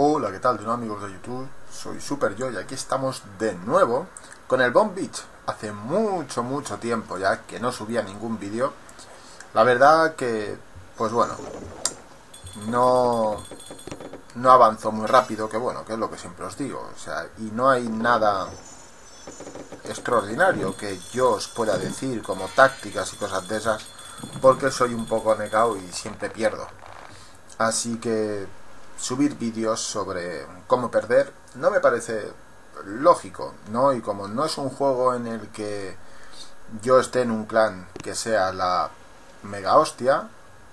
Hola, ¿qué tal? Amigos de YouTube, soy Super Yo y aquí estamos de nuevo con el Bomb Beach. Hace mucho, mucho tiempo ya que no subía ningún vídeo. La verdad que, pues bueno, no, no avanzó muy rápido, que bueno, que es lo que siempre os digo. O sea, y no hay nada extraordinario que yo os pueda decir como tácticas y cosas de esas, porque soy un poco negado y siempre pierdo. Así que subir vídeos sobre cómo perder no me parece lógico, ¿no? Y como no es un juego en el que yo esté en un clan que sea la mega hostia,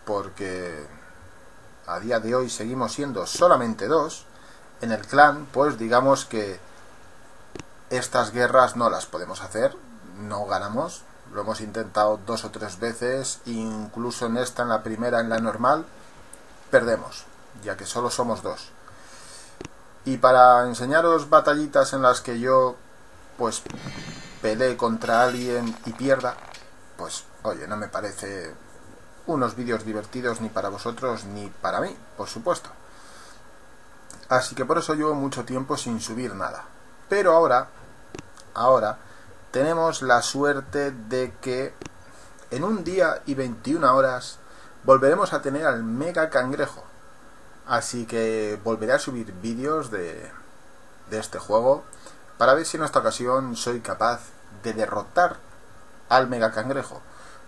porque a día de hoy seguimos siendo solamente dos, en el clan, pues digamos que estas guerras no las podemos hacer, no ganamos, lo hemos intentado dos o tres veces, incluso en esta, en la primera, en la normal, perdemos ya que solo somos dos. Y para enseñaros batallitas en las que yo, pues, pelee contra alguien y pierda, pues, oye, no me parece unos vídeos divertidos ni para vosotros ni para mí, por supuesto. Así que por eso llevo mucho tiempo sin subir nada. Pero ahora, ahora, tenemos la suerte de que en un día y 21 horas volveremos a tener al mega cangrejo. Así que volveré a subir vídeos de, de este juego para ver si en esta ocasión soy capaz de derrotar al mega cangrejo.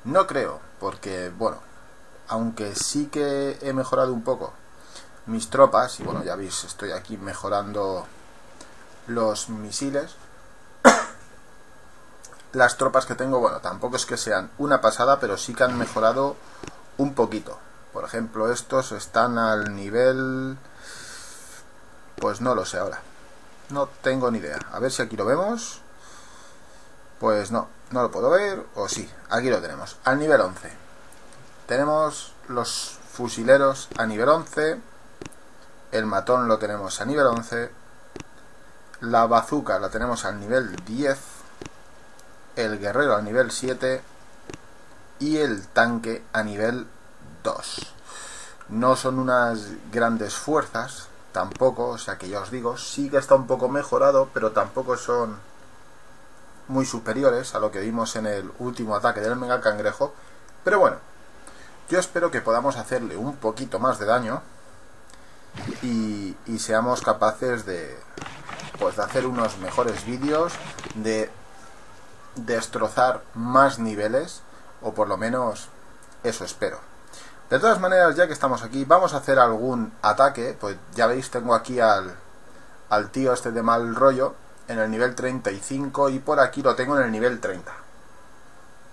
No creo, porque bueno, aunque sí que he mejorado un poco mis tropas, y bueno, ya veis, estoy aquí mejorando los misiles. Las tropas que tengo, bueno, tampoco es que sean una pasada, pero sí que han mejorado un poquito. Por ejemplo, estos están al nivel... Pues no lo sé ahora. No tengo ni idea. A ver si aquí lo vemos. Pues no, no lo puedo ver. O sí, aquí lo tenemos. Al nivel 11. Tenemos los fusileros a nivel 11. El matón lo tenemos a nivel 11. La bazooka la tenemos al nivel 10. El guerrero a nivel 7. Y el tanque a nivel no son unas grandes fuerzas, tampoco, o sea que ya os digo, sí que está un poco mejorado, pero tampoco son muy superiores a lo que vimos en el último ataque del mega cangrejo. Pero bueno, yo espero que podamos hacerle un poquito más de daño y, y seamos capaces de, pues, de hacer unos mejores vídeos, de destrozar más niveles, o por lo menos eso espero. De todas maneras, ya que estamos aquí, vamos a hacer algún ataque. Pues ya veis, tengo aquí al, al tío este de mal rollo en el nivel 35 y por aquí lo tengo en el nivel 30.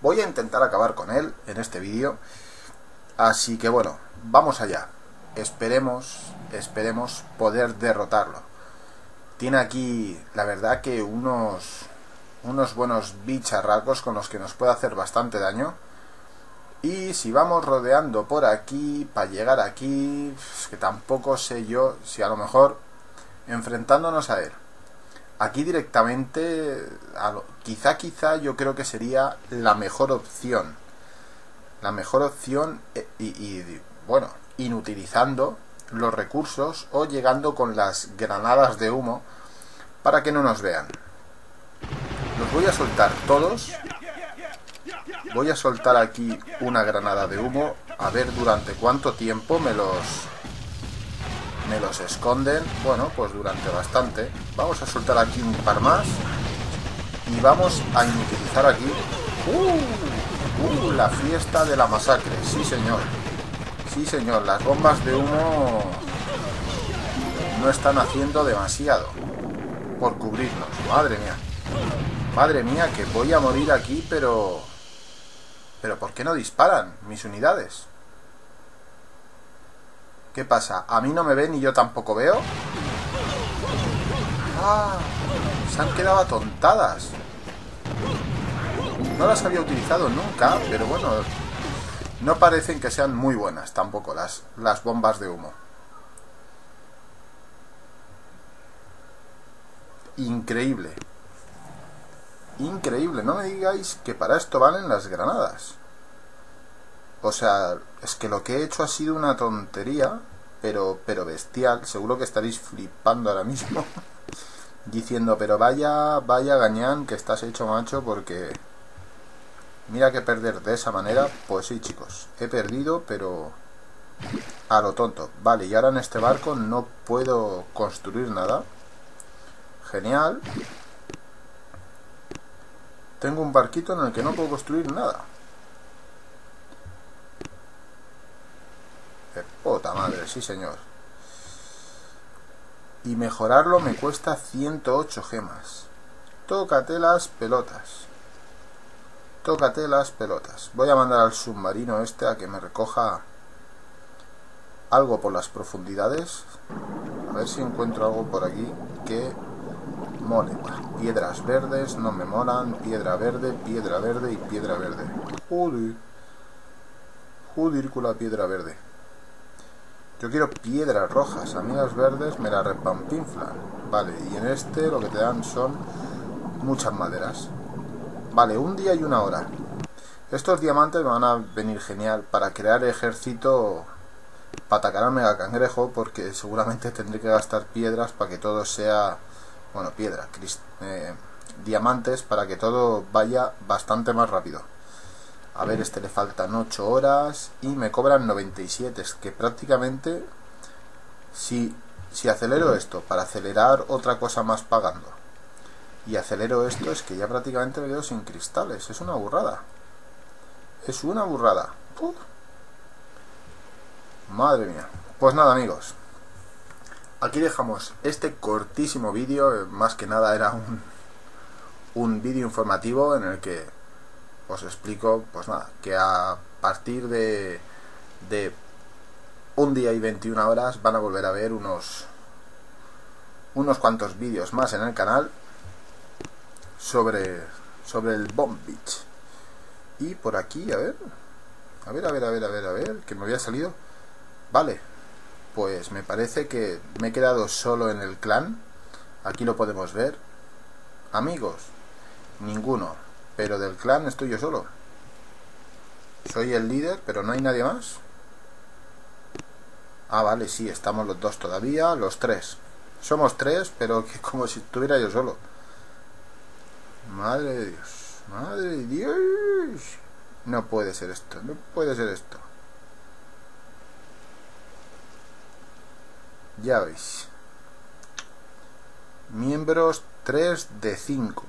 Voy a intentar acabar con él en este vídeo. Así que bueno, vamos allá. Esperemos, esperemos poder derrotarlo. Tiene aquí, la verdad que unos, unos buenos bicharracos con los que nos puede hacer bastante daño. Y si vamos rodeando por aquí, para llegar aquí, que tampoco sé yo si a lo mejor enfrentándonos a él. Aquí directamente, quizá, quizá yo creo que sería la mejor opción. La mejor opción eh, y, y bueno, inutilizando los recursos o llegando con las granadas de humo para que no nos vean. Los voy a soltar todos Voy a soltar aquí una granada de humo, a ver durante cuánto tiempo me los me los esconden. Bueno, pues durante bastante. Vamos a soltar aquí un par más y vamos a inutilizar aquí uh, uh, la fiesta de la masacre. Sí, señor. Sí, señor. Las bombas de humo no están haciendo demasiado por cubrirnos. Madre mía. Madre mía, que voy a morir aquí, pero ¿Pero por qué no disparan mis unidades? ¿Qué pasa? ¿A mí no me ven y yo tampoco veo? ¡Ah! Se han quedado atontadas. No las había utilizado nunca, pero bueno, no parecen que sean muy buenas tampoco las, las bombas de humo. Increíble. Increíble, no me digáis que para esto valen las granadas. O sea, es que lo que he hecho ha sido una tontería, pero, pero bestial. Seguro que estaréis flipando ahora mismo. Diciendo, pero vaya, vaya gañán que estás hecho macho porque... Mira que perder de esa manera, pues sí chicos, he perdido, pero a lo tonto. Vale, y ahora en este barco no puedo construir nada. Genial. Tengo un barquito en el que no puedo construir nada. De puta madre, sí señor. Y mejorarlo me cuesta 108 gemas. Tócate las pelotas. Tócate las pelotas. Voy a mandar al submarino este a que me recoja algo por las profundidades. A ver si encuentro algo por aquí que mole. Piedras verdes no me molan. Piedra verde, piedra verde y piedra verde. Joder. Joder con la piedra verde. Yo quiero piedras rojas. A mí las verdes me las repampinflan. Vale, y en este lo que te dan son muchas maderas. Vale, un día y una hora. Estos diamantes me van a venir genial para crear ejército para atacar al mega cangrejo porque seguramente tendré que gastar piedras para que todo sea bueno piedra eh, diamantes para que todo vaya bastante más rápido. A ver este le faltan 8 horas y me cobran 97 es que prácticamente si, si acelero esto para acelerar otra cosa más pagando y acelero esto es que ya prácticamente me quedo sin cristales. Es una burrada. Es una burrada. Madre mía. Pues nada amigos. Aquí dejamos este cortísimo vídeo. Eh, más que nada era un, un vídeo informativo en el que os explico, pues nada, que a partir de, de un día y 21 horas van a volver a ver unos unos cuantos vídeos más en el canal sobre sobre el Bomb Beach y por aquí, a ver a ver, a ver, a ver, a ver, a ver que me había salido Vale, pues me parece que me he quedado solo en el clan. Aquí lo podemos ver. Amigos, ninguno. Pero del clan estoy yo solo. Soy el líder, pero no hay nadie más. Ah, vale, sí, estamos los dos todavía, los tres. Somos tres, pero que como si estuviera yo solo. Madre de Dios, madre de Dios. No puede ser esto, no puede ser esto. Ya veis. Miembros 3 de 5.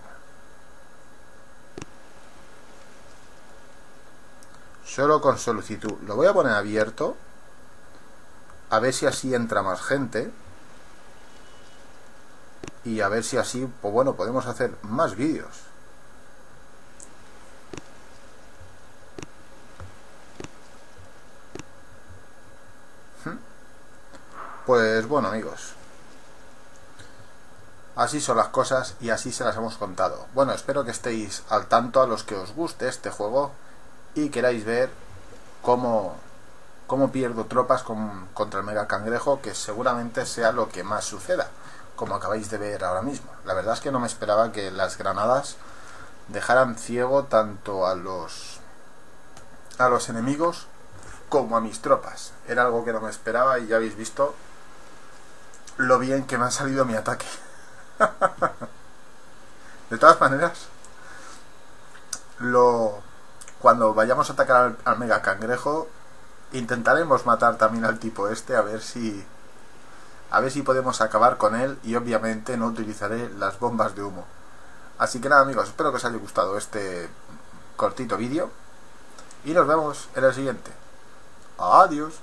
Solo con solicitud. Lo voy a poner abierto. A ver si así entra más gente. Y a ver si así, pues bueno, podemos hacer más vídeos. Pues bueno amigos, así son las cosas y así se las hemos contado. Bueno, espero que estéis al tanto a los que os guste este juego y queráis ver cómo, cómo pierdo tropas contra el mega cangrejo, que seguramente sea lo que más suceda, como acabáis de ver ahora mismo. La verdad es que no me esperaba que las granadas dejaran ciego tanto a los a los enemigos como a mis tropas. Era algo que no me esperaba y ya habéis visto lo bien que me ha salido mi ataque. de todas maneras, lo cuando vayamos a atacar al, mega cangrejo, intentaremos matar también al tipo este a ver si a ver si podemos acabar con él y obviamente no utilizaré las bombas de humo. Así que nada amigos, espero que os haya gustado este cortito vídeo y nos vemos en el siguiente. Adiós.